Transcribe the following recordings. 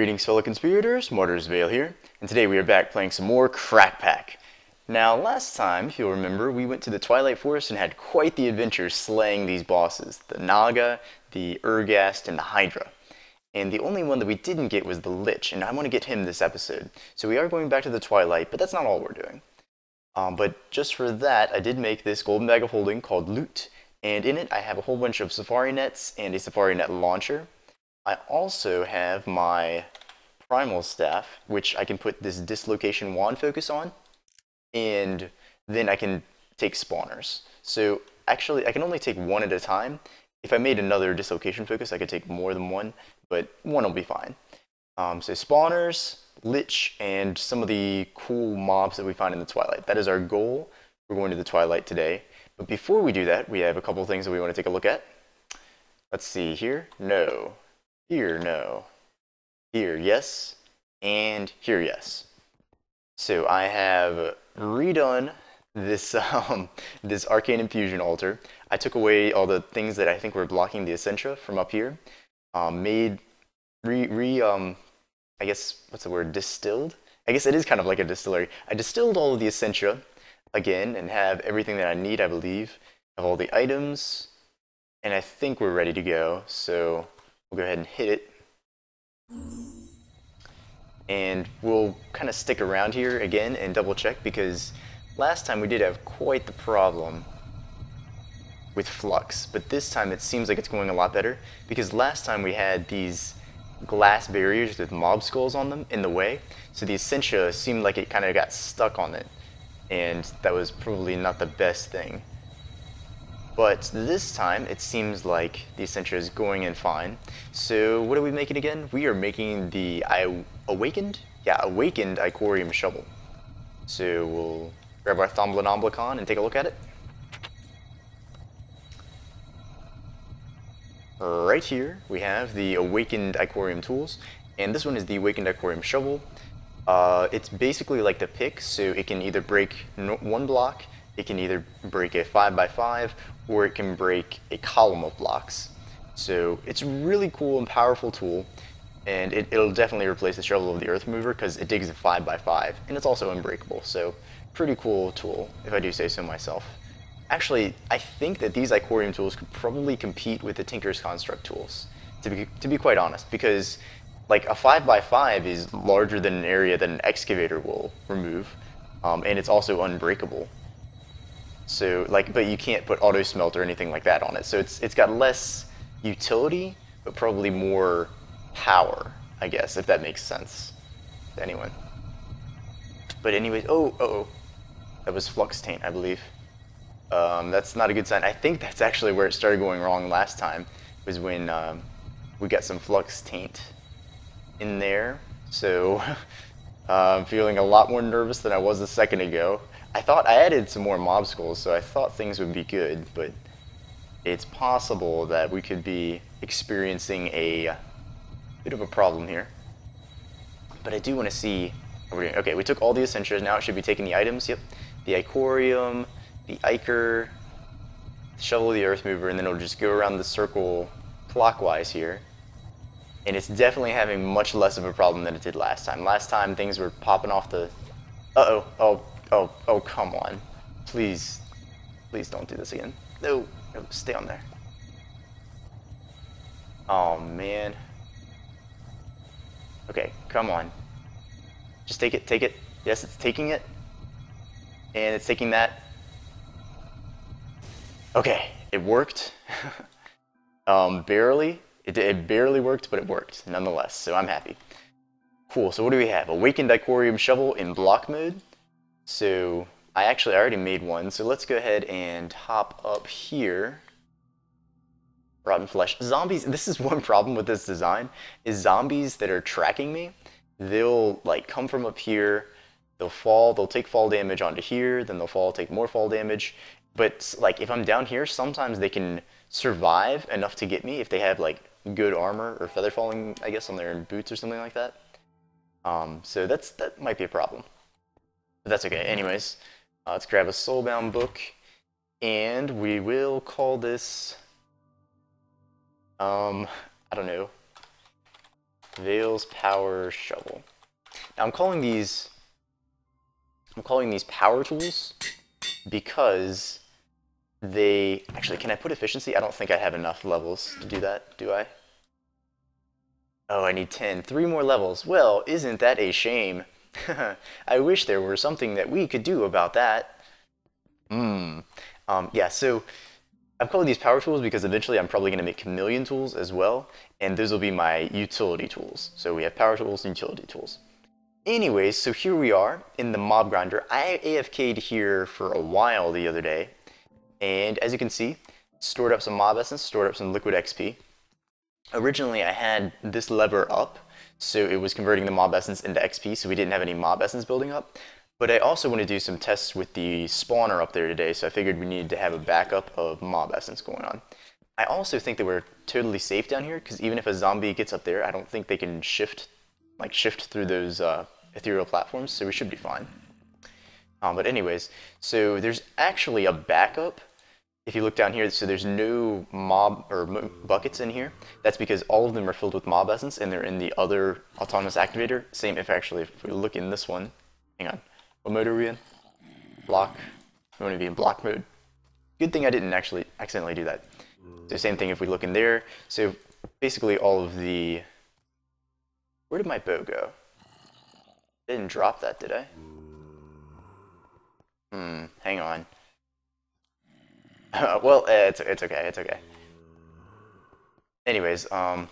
Greetings fellow conspirators, Martyr's Vale here, and today we are back playing some more Crack Pack. Now last time, if you'll remember, we went to the Twilight Forest and had quite the adventure slaying these bosses, the Naga, the Ur-Ghast, and the Hydra. And the only one that we didn't get was the Lich, and I want to get him this episode. So we are going back to the Twilight, but that's not all we're doing. Um, but just for that, I did make this golden bag of holding called Loot, and in it I have a whole bunch of Safari nets and a Safari net launcher. I also have my primal staff, which I can put this dislocation wand focus on, and then I can take spawners. So actually, I can only take one at a time. If I made another dislocation focus, I could take more than one, but one will be fine. Um, so spawners, lich, and some of the cool mobs that we find in the Twilight. That is our goal. We're going to the Twilight today. But before we do that, we have a couple things that we want to take a look at. Let's see here. No. Here, no. Here, yes. And here, yes. So I have redone this um, this arcane infusion altar. I took away all the things that I think were blocking the essentia from up here. Um, made re re um, I guess what's the word distilled. I guess it is kind of like a distillery. I distilled all of the essentia again and have everything that I need. I believe have all the items, and I think we're ready to go. So We'll go ahead and hit it. And we'll kind of stick around here again and double check because last time we did have quite the problem with flux, but this time it seems like it's going a lot better because last time we had these glass barriers with mob skulls on them in the way, so the Essentia seemed like it kind of got stuck on it, and that was probably not the best thing. But this time, it seems like the Essentia is going in fine. So what are we making again? We are making the I Awakened? Yeah, Awakened Ichorium Shovel. So we'll grab our Thomblin and take a look at it. Right here, we have the Awakened Ichorium tools, and this one is the Awakened Ichorium Shovel. Uh, it's basically like the pick, so it can either break one block, it can either break a 5x5 or it can break a column of blocks. So it's a really cool and powerful tool and it, will definitely replace the shovel of the earth mover because it digs a 5x5 and it's also unbreakable. So pretty cool tool if I do say so myself. Actually, I think that these Ichorium tools could probably compete with the Tinker's Construct tools, to be, to be quite honest, because like a 5x5 is larger than an area that an excavator will remove, um, and it's also unbreakable. So like, but you can't put auto smelt or anything like that on it. So it's it's got less utility, but probably more power, I guess, if that makes sense to anyone. But anyways, oh, uh oh, that was flux taint, I believe. Um, that's not a good sign. I think that's actually where it started going wrong last time, was when um, we got some flux taint in there. So uh, I'm feeling a lot more nervous than I was a second ago. I thought I added some more mob skulls, so I thought things would be good, but it's possible that we could be experiencing a bit of a problem here. But I do want to see... Okay, we took all the essentials. Now it should be taking the items. Yep. The Ichorium, the Ichor, the Shovel of the Earth Mover, and then it'll just go around the circle clockwise here. And it's definitely having much less of a problem than it did last time. Last time things were popping off the... Uh-oh. Oh, Oh, oh, come on. Please, please don't do this again. No, no, stay on there. Oh, man. Okay, come on. Just take it, take it. Yes, it's taking it. And it's taking that. Okay, it worked. um, barely. It, it barely worked, but it worked nonetheless, so I'm happy. Cool, so what do we have? Awakened Ichorium Shovel in block mode. So I actually already made one, so let's go ahead and hop up here. Rotten flesh. Zombies, this is one problem with this design, is zombies that are tracking me, they'll like come from up here, they'll fall, they'll take fall damage onto here, then they'll fall, take more fall damage. But like if I'm down here, sometimes they can survive enough to get me if they have like good armor or feather falling, I guess, on their boots or something like that. Um, so that's that might be a problem. But that's okay. Anyways, uh, let's grab a soulbound book, and we will call this, um, I don't know, Vale's Power Shovel. Now I'm calling these I'm calling these power tools because they actually can I put efficiency? I don't think I have enough levels to do that, do I? Oh, I need 10. Three more levels. Well, isn't that a shame? I wish there were something that we could do about that. Hmm. Um, yeah, so I'm calling these power tools because eventually I'm probably going to make chameleon tools as well, and those will be my utility tools. So we have power tools and utility tools. Anyways, so here we are in the mob grinder. I AFK'd here for a while the other day, and as you can see, stored up some mob essence, stored up some liquid XP. Originally I had this lever up, so it was converting the mob essence into XP, so we didn't have any mob essence building up. But I also want to do some tests with the spawner up there today, so I figured we needed to have a backup of mob essence going on. I also think that we're totally safe down here, because even if a zombie gets up there, I don't think they can shift, like shift through those uh, ethereal platforms, so we should be fine. Um, but anyways, so there's actually a backup if you look down here, so there's no mob or buckets in here. That's because all of them are filled with mob essence and they're in the other autonomous activator. Same if actually, if we look in this one, hang on, what mode are we in? Block, we want to be in block mode. Good thing I didn't actually accidentally do that. So same thing if we look in there. So basically all of the, where did my bow go? I didn't drop that, did I? Hmm, hang on. well, eh, it's it's okay. It's okay. Anyways, um,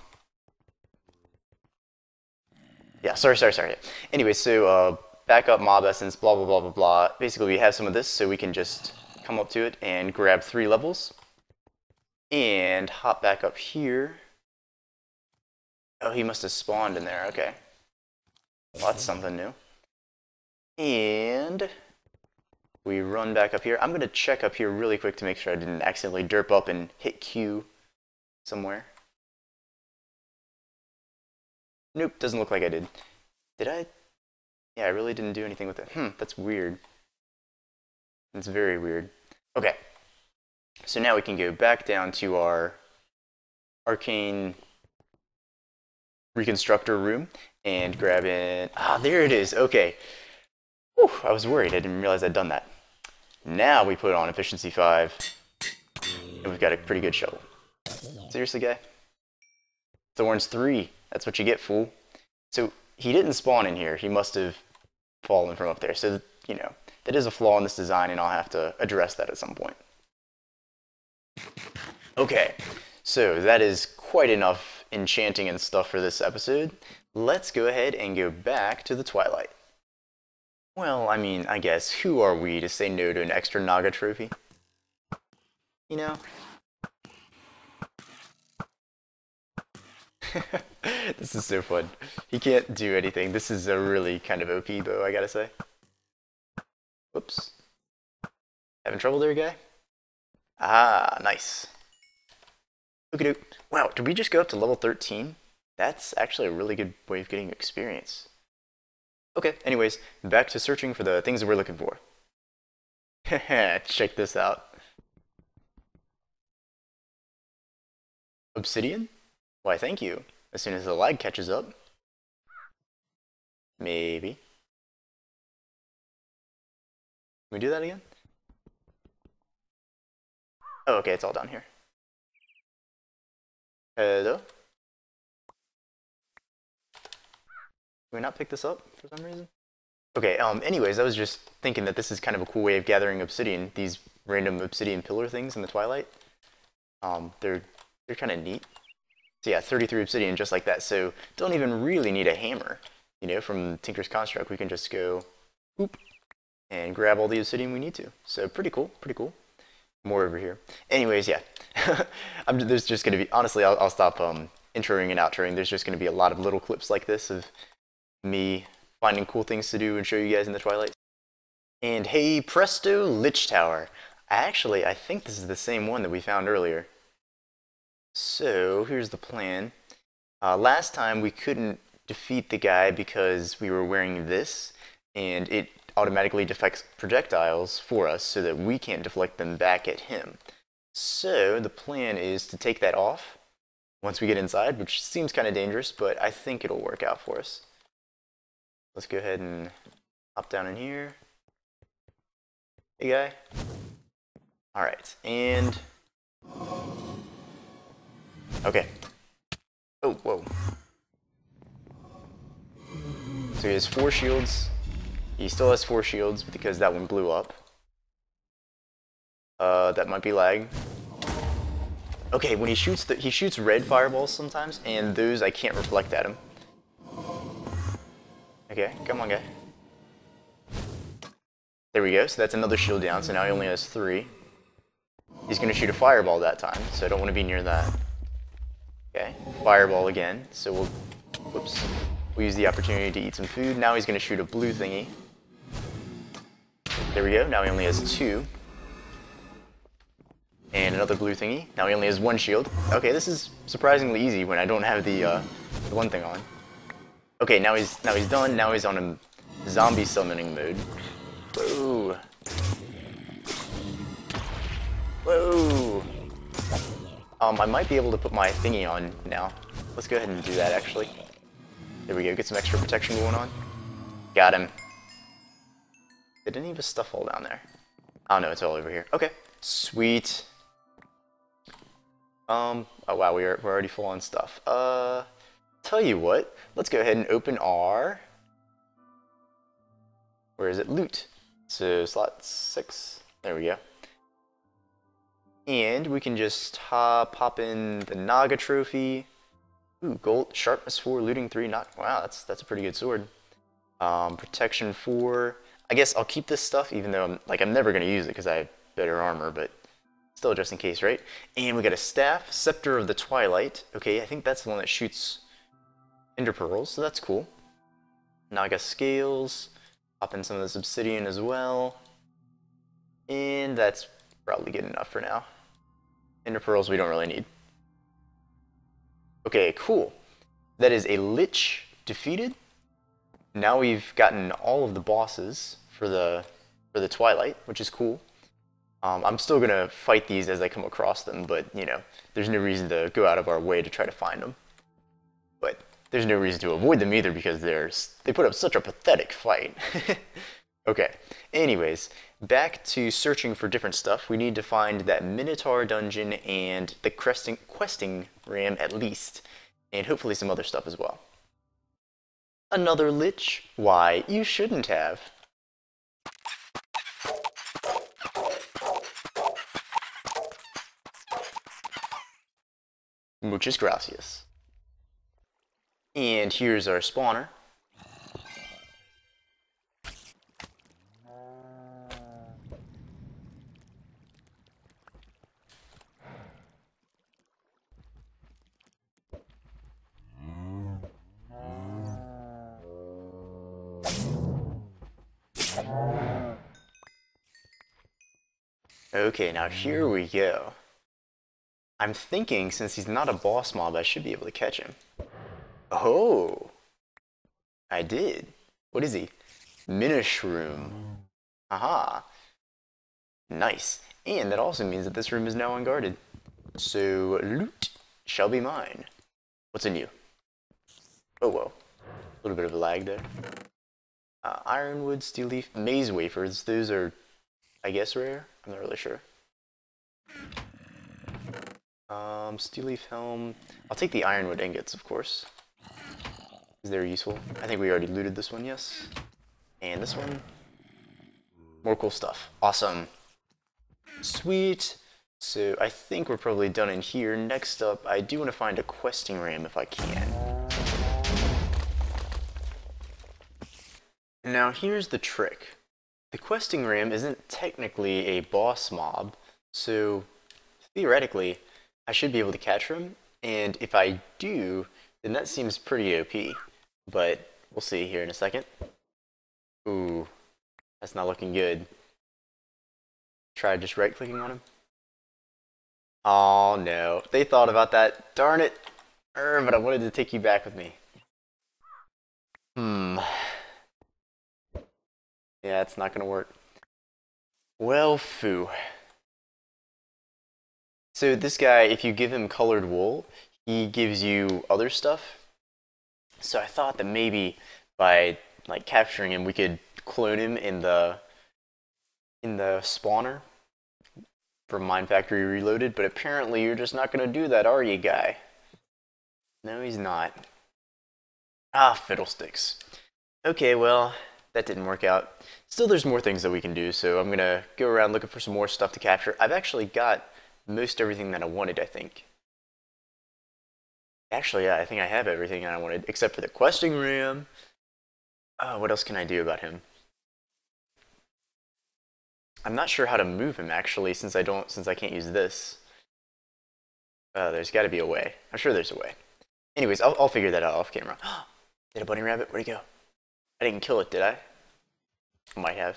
yeah. Sorry, sorry, sorry. Anyways, so uh, backup mob essence, blah blah blah blah blah. Basically, we have some of this, so we can just come up to it and grab three levels, and hop back up here. Oh, he must have spawned in there. Okay. Well, that's something new. And we run back up here. I'm going to check up here really quick to make sure I didn't accidentally derp up and hit Q somewhere. Nope, doesn't look like I did. Did I? Yeah, I really didn't do anything with it. Hmm, that's weird. It's very weird. Okay, so now we can go back down to our arcane reconstructor room and grab in. Ah, there it is. Okay. Whew, I was worried. I didn't realize I'd done that. Now we put on efficiency 5, and we've got a pretty good shovel. Seriously, guy? Thorns 3. That's what you get, fool. So he didn't spawn in here. He must have fallen from up there. So, you know, that is a flaw in this design, and I'll have to address that at some point. Okay, so that is quite enough enchanting and stuff for this episode. Let's go ahead and go back to the Twilight. Well, I mean, I guess, who are we to say no to an extra Naga trophy? You know? this is so fun. He can't do anything. This is a really kind of OP though, I gotta say. Whoops. Having trouble there, guy? Ah, nice. Look at. Wow, did we just go up to level 13? That's actually a really good way of getting experience. Okay, anyways, back to searching for the things that we're looking for. Check this out. Obsidian? Why, thank you. As soon as the lag catches up. Maybe. Can we do that again? Oh, okay, it's all down here. Hello? We not pick this up for some reason? Okay, um, anyways, I was just thinking that this is kind of a cool way of gathering obsidian, these random obsidian pillar things in the Twilight. Um, they're, they're kind of neat. So yeah, 33 obsidian just like that, so don't even really need a hammer. You know, from Tinker's Construct, we can just go, oop, and grab all the obsidian we need to. So pretty cool, pretty cool. More over here. Anyways, yeah, I'm, there's just going to be, honestly, I'll, I'll stop um, introing and outroing. There's just going to be a lot of little clips like this of me finding cool things to do and show you guys in the Twilight. And hey presto, Lich Tower. I actually, I think this is the same one that we found earlier. So, here's the plan. Uh, last time we couldn't defeat the guy because we were wearing this, and it automatically deflects projectiles for us so that we can't deflect them back at him. So, the plan is to take that off, once we get inside, which seems kind of dangerous, but I think it'll work out for us. Let's go ahead and hop down in here. Hey, guy. All right, and... Okay. Oh, whoa. So he has four shields. He still has four shields because that one blew up. Uh, that might be lag. Okay, when he shoots the, he shoots red fireballs sometimes, and those I can't reflect at him. Okay, come on, guy. There we go. So that's another shield down. So now he only has three. He's going to shoot a fireball that time, so I don't want to be near that. Okay, fireball again. So we'll, whoops, we'll use the opportunity to eat some food. Now he's going to shoot a blue thingy. There we go. Now he only has two. And another blue thingy. Now he only has one shield. Okay, this is surprisingly easy when I don't have the, uh, the one thing on. Okay, now he's now he's done. Now he's on a zombie summoning mode. Whoa. Whoa. Um, I might be able to put my thingy on now. Let's go ahead and do that, actually. There we go, get some extra protection going on. Got him. Did any of his stuff fall down there? Oh no, it's all over here. Okay, sweet. Um, oh wow, we are, we're already full on stuff. Uh, tell you what, let's go ahead and open our, where is it, loot. So slot six, there we go. And we can just pop in the Naga trophy. Ooh, gold, sharpness four, looting three, not, wow, that's, that's a pretty good sword. Um, protection four. I guess I'll keep this stuff even though I'm, like, I'm never gonna use it because I have better armor, but still just in case, right? And we got a staff, Scepter of the Twilight. Okay, I think that's the one that shoots ender pearls, so that's cool. Naga scales, pop in some of this obsidian as well. And that's probably good enough for now. Ender pearls we don't really need. Okay, cool. That is a Lich defeated. Now we've gotten all of the bosses for the for the Twilight, which is cool. Um, I'm still gonna fight these as I come across them, but you know, there's no reason to go out of our way to try to find them. There's no reason to avoid them either because they're they put up such a pathetic fight. okay. Anyways, back to searching for different stuff. We need to find that Minotaur dungeon and the questing questing ram at least, and hopefully some other stuff as well. Another lich? Why, you shouldn't have. Muchas gracias. And here's our spawner. Okay, now here we go. I'm thinking since he's not a boss mob, I should be able to catch him. Oh, I did. What is he? Minoshroom. Aha. Nice. And that also means that this room is now unguarded. So, loot shall be mine. What's in you? Oh, whoa. A little bit of a lag there. Uh, ironwood, steel leaf, maze wafers. Those are, I guess, rare. I'm not really sure. Um, steel leaf helm. I'll take the ironwood ingots, of course. Because they're useful. I think we already looted this one, yes. And this one. More cool stuff. Awesome. Sweet. So I think we're probably done in here. Next up, I do want to find a questing ram if I can. Now here's the trick. The questing ram isn't technically a boss mob, so theoretically, I should be able to catch him, and if I do, then that seems pretty OP. But we'll see here in a second. Ooh, that's not looking good. Try just right-clicking on him. Oh no, they thought about that. Darn it. Er, but I wanted to take you back with me. Hmm. Yeah, it's not gonna work. Well, foo. So this guy, if you give him colored wool, he gives you other stuff. So I thought that maybe by like capturing him, we could clone him in the in the spawner for MineFactory Reloaded. But apparently, you're just not gonna do that, are you, guy? No, he's not. Ah, fiddlesticks. Okay, well, that didn't work out. Still, there's more things that we can do, so I'm gonna go around looking for some more stuff to capture. I've actually got most everything that I wanted, I think. Actually, yeah, I think I have everything I wanted, except for the questing ram. Uh, what else can I do about him? I'm not sure how to move him actually, since I don't, since I can't use this. Uh, there's got to be a way. I'm sure there's a way. Anyways, I'll, I'll figure that out off camera. did a bunny rabbit? Where'd he go? I didn't kill it, did I? I might have.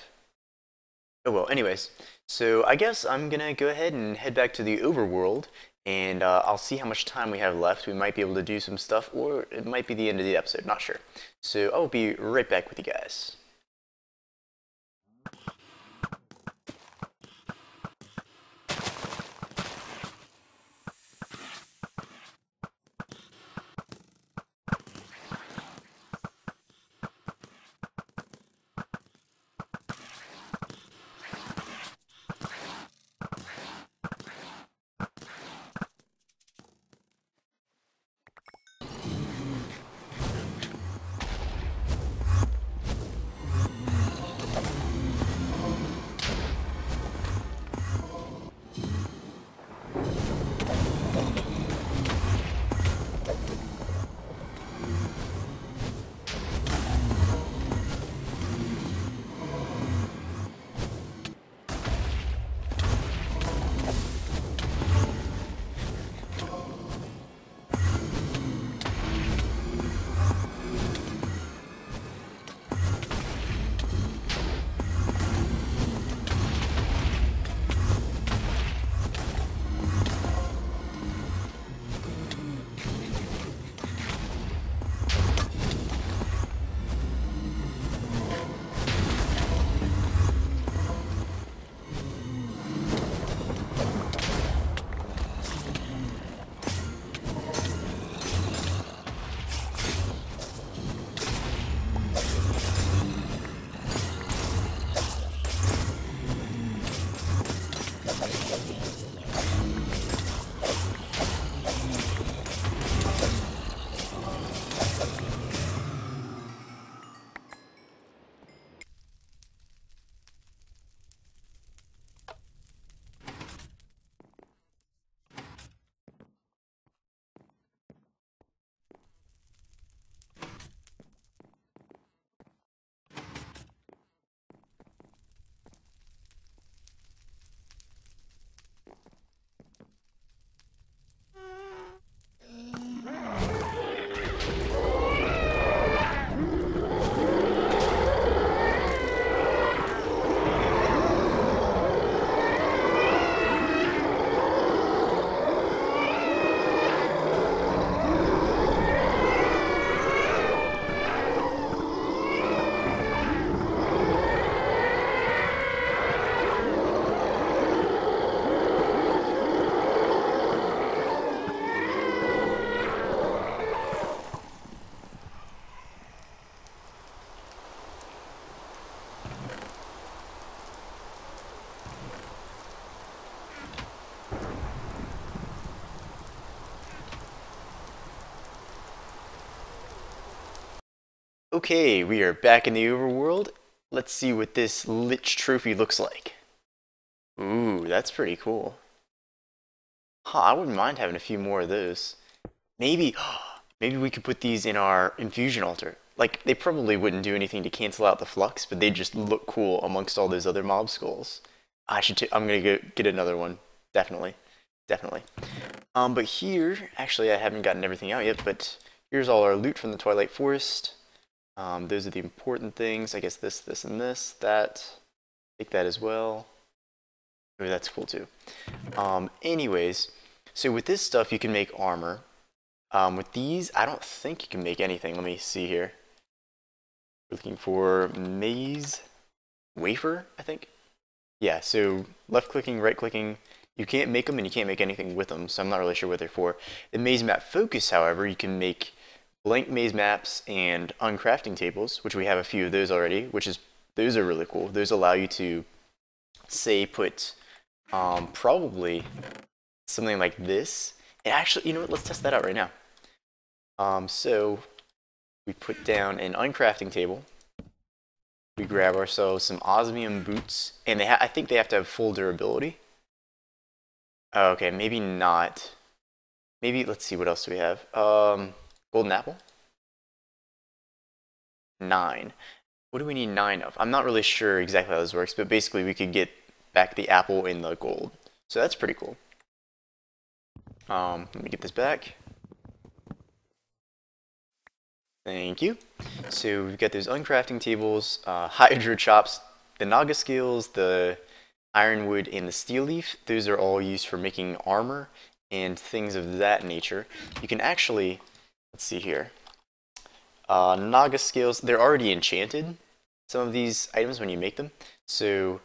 Oh well, anyways. So I guess I'm gonna go ahead and head back to the overworld and uh, I'll see how much time we have left. We might be able to do some stuff, or it might be the end of the episode, not sure. So I'll be right back with you guys. Okay, we are back in the overworld. Let's see what this Lich trophy looks like. Ooh, that's pretty cool. Huh, I wouldn't mind having a few more of those. Maybe, maybe we could put these in our infusion altar. Like, they probably wouldn't do anything to cancel out the flux, but they just look cool amongst all those other mob skulls. I should. T I'm gonna go get another one. Definitely, definitely. Um, but here, actually, I haven't gotten everything out yet. But here's all our loot from the Twilight Forest. Um, those are the important things. I guess this, this, and this. That. Take that as well. Maybe that's cool too. Um, anyways, so with this stuff, you can make armor. Um, with these, I don't think you can make anything. Let me see here. We're looking for maze wafer, I think. Yeah, so left clicking, right clicking, You can't make them and you can't make anything with them, so I'm not really sure what they're for. The maze map focus, however, you can make blank maze maps and uncrafting tables, which we have a few of those already, which is those are really cool. Those allow you to say put um, probably something like this. And actually, you know what? Let's test that out right now. Um, so we put down an uncrafting table. We grab ourselves some osmium boots, and they I think they have to have full durability. Okay, maybe not. Maybe let's see what else do we have. Um, golden apple. Nine. What do we need nine of? I'm not really sure exactly how this works, but basically we could get back the apple in the gold. So that's pretty cool. Um, let me get this back. Thank you. So we've got those uncrafting tables, uh, Hydra chops, the Naga scales, the ironwood, and the steel leaf. Those are all used for making armor and things of that nature. You can actually, let's see here, uh, Naga scales, they're already enchanted, some of these items when you make them. So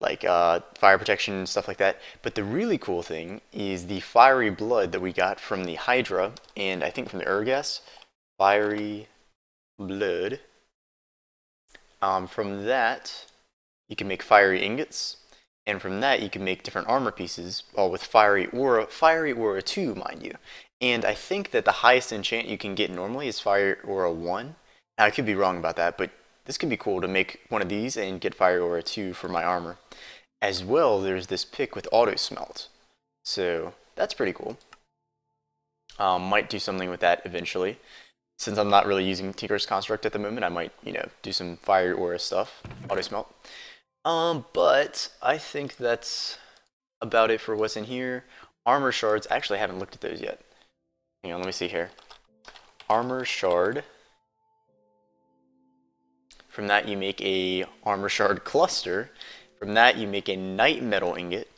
like uh, fire protection and stuff like that. But the really cool thing is the fiery blood that we got from the Hydra and I think from the Ur-Ghast. Fiery blood. Um, from that, you can make fiery ingots, and from that you can make different armor pieces, all with fiery aura, fiery aura 2, mind you. And I think that the highest enchant you can get normally is fire aura 1. Now, I could be wrong about that, but this could be cool to make one of these and get fire aura 2 for my armor. As well, there's this pick with auto smelt. So that's pretty cool. Um, might do something with that eventually since I'm not really using Tinker's Construct at the moment, I might, you know, do some Fire Aura stuff, Auto Smelt. Um, but I think that's about it for what's in here. Armor Shards, actually I haven't looked at those yet. Hang on, let me see here. Armor Shard. From that you make a Armor Shard Cluster. From that you make a Knightmetal Ingot.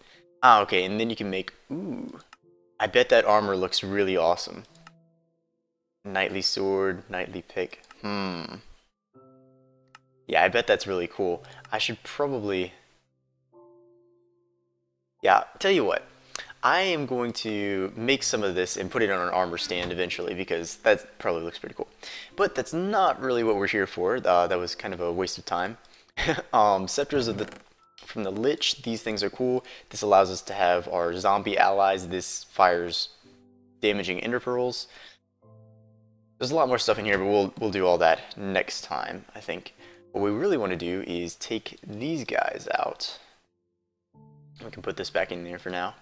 Ah, okay, and then you can make, ooh, I bet that armor looks really awesome. Knightly sword, knightly pick. Hmm. Yeah, I bet that's really cool. I should probably... Yeah, tell you what. I am going to make some of this and put it on an armor stand eventually because that probably looks pretty cool. But that's not really what we're here for. Uh, that was kind of a waste of time. um, scepters of the from the Lich, these things are cool. This allows us to have our zombie allies. This fires damaging ender pearls. There's a lot more stuff in here, but we'll, we'll do all that next time, I think. What we really want to do is take these guys out. We can put this back in there for now.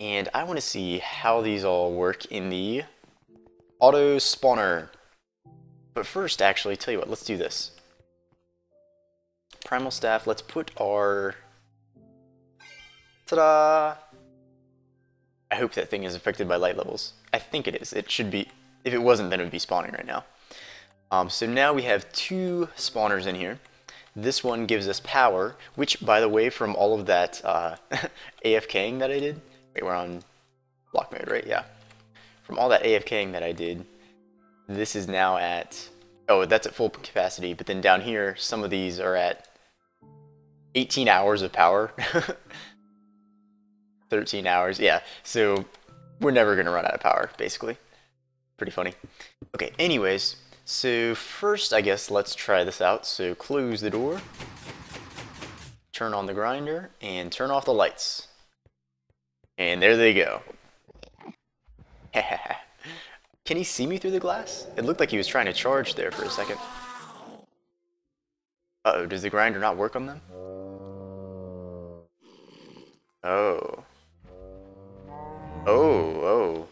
And I want to see how these all work in the auto spawner. But first, actually, tell you what, let's do this. Primal staff, let's put our... Ta-da! I hope that thing is affected by light levels. I think it is. It should be if it wasn't, then it would be spawning right now. Um, so now we have two spawners in here. This one gives us power, which, by the way, from all of that uh, AFKing that I did, wait, we're on block mode, right? Yeah. From all that AFKing that I did, this is now at, oh, that's at full capacity, but then down here, some of these are at 18 hours of power. 13 hours, yeah. So we're never going to run out of power, basically. Pretty funny. Okay, anyways, so first, I guess, let's try this out. So close the door, turn on the grinder, and turn off the lights. And there they go. Can he see me through the glass? It looked like he was trying to charge there for a second. Uh-oh, does the grinder not work on them? Oh. Oh, oh.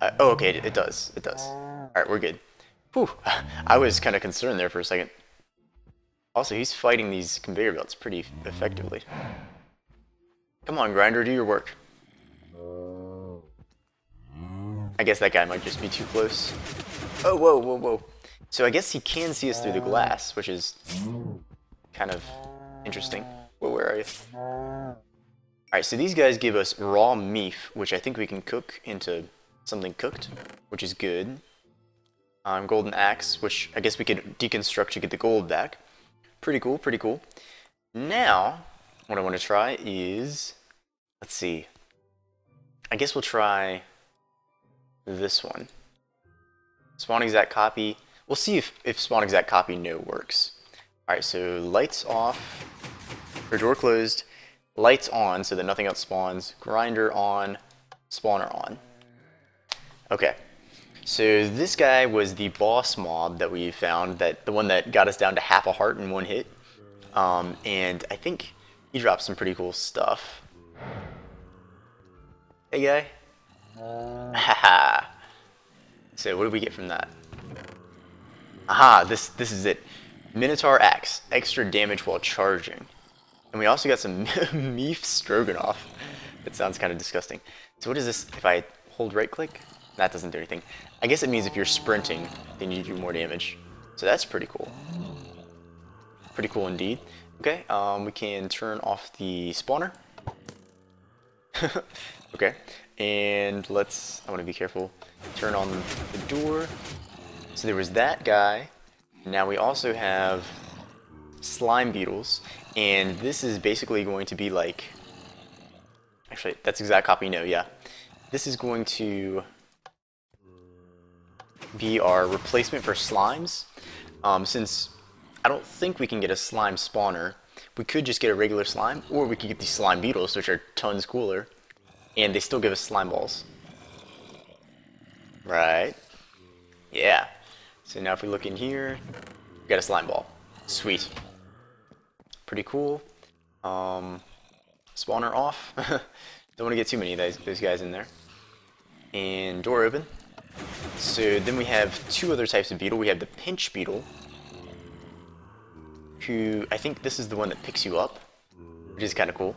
Uh, oh, okay, it, it, does. It does. Alright, we're good. Whew. I was kind of concerned there for a second. Also, he's fighting these conveyor belts pretty effectively. Come on, Grinder, do your work. I guess that guy might just be too close. Oh, whoa, whoa, whoa. So I guess he can see us through the glass, which is kind of interesting. Where are you? Alright, so these guys give us raw meat, which I think we can cook into something cooked, which is good. Um, golden axe, which I guess we could deconstruct to get the gold back. Pretty cool, pretty cool. Now, what I want to try is, let's see. I guess we'll try this one. Spawn exact copy. We'll see if, if spawn exact copy no works. Alright, so lights off, or door closed, lights on so that nothing else spawns, grinder on, spawner on. Okay, so this guy was the boss mob that we found, that the one that got us down to half a heart in one hit. Um, and I think he dropped some pretty cool stuff. Hey guy. Haha. so what do we get from that? Aha, this this is it. Minotaur Axe, extra damage while charging. And we also got some Meef Stroganoff. That sounds kind of disgusting. So what is this if I hold right click? That doesn't do anything. I guess it means if you're sprinting, then you do more damage. So that's pretty cool. Pretty cool indeed. Okay, um, we can turn off the spawner. okay, and let's, I want to be careful, turn on the door. So there was that guy. Now we also have slime beetles, and this is basically going to be like, actually, that's exact copy, no, yeah. This is going to be our replacement for slimes. Um, since I don't think we can get a slime spawner, we could just get a regular slime, or we could get these slime beetles, which are tons cooler, and they still give us slime balls. Right? Yeah. So now if we look in here, we got a slime ball. Sweet. Pretty cool. Um, spawner off. Don't want to get too many of those, those guys in there. And door open. So then we have two other types of beetle. We have the pinch beetle, who I think this is the one that picks you up, which is kind of cool.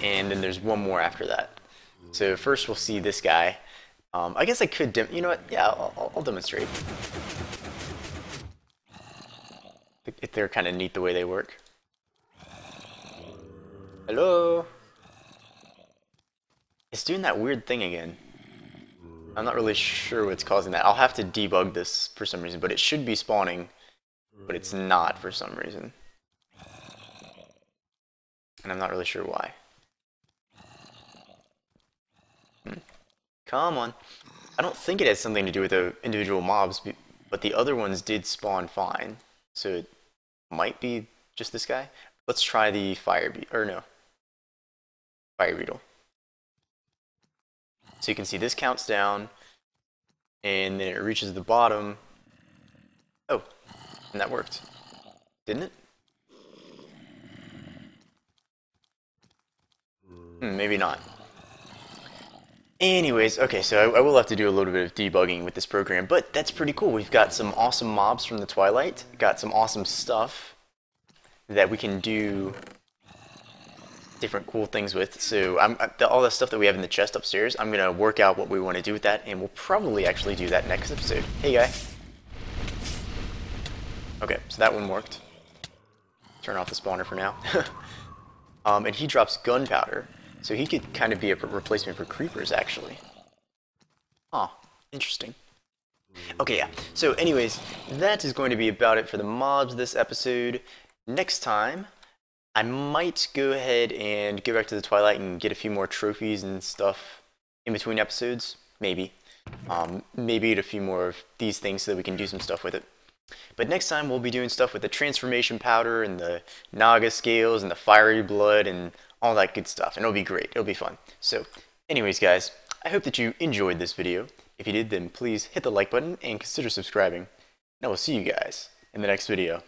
And then there's one more after that. So first we'll see this guy. Um, I guess I could, you know what, yeah, I'll, I'll demonstrate. If they're kind of neat the way they work. Hello? It's doing that weird thing again. I'm not really sure what's causing that. I'll have to debug this for some reason, but it should be spawning, but it's not for some reason. And I'm not really sure why. Hmm. Come on. I don't think it has something to do with the individual mobs, but the other ones did spawn fine. So it might be just this guy. Let's try the fire beetle, or no, fire beetle. So you can see this counts down, and then it reaches the bottom. Oh, and that worked. Didn't it? Hmm, maybe not. Anyways, okay, so I, I, will have to do a little bit of debugging with this program, but that's pretty cool. We've got some awesome mobs from the Twilight, got some awesome stuff that we can do different cool things with. So I'm, the, all the stuff that we have in the chest upstairs, I'm going to work out what we want to do with that, and we'll probably actually do that next episode. Hey, guy. Okay, so that one worked. Turn off the spawner for now. um, and he drops gunpowder, so he could kind of be a replacement for creepers, actually. Huh, interesting. Okay, yeah. So anyways, that is going to be about it for the mobs this episode. Next time, I might go ahead and go back to the Twilight and get a few more trophies and stuff in between episodes. Maybe. Um, maybe get a few more of these things so that we can do some stuff with it. But next time we'll be doing stuff with the transformation powder and the Naga scales and the fiery blood and all that good stuff. And it'll be great. It'll be fun. So anyways guys, I hope that you enjoyed this video. If you did, then please hit the like button and consider subscribing. And I will see you guys in the next video.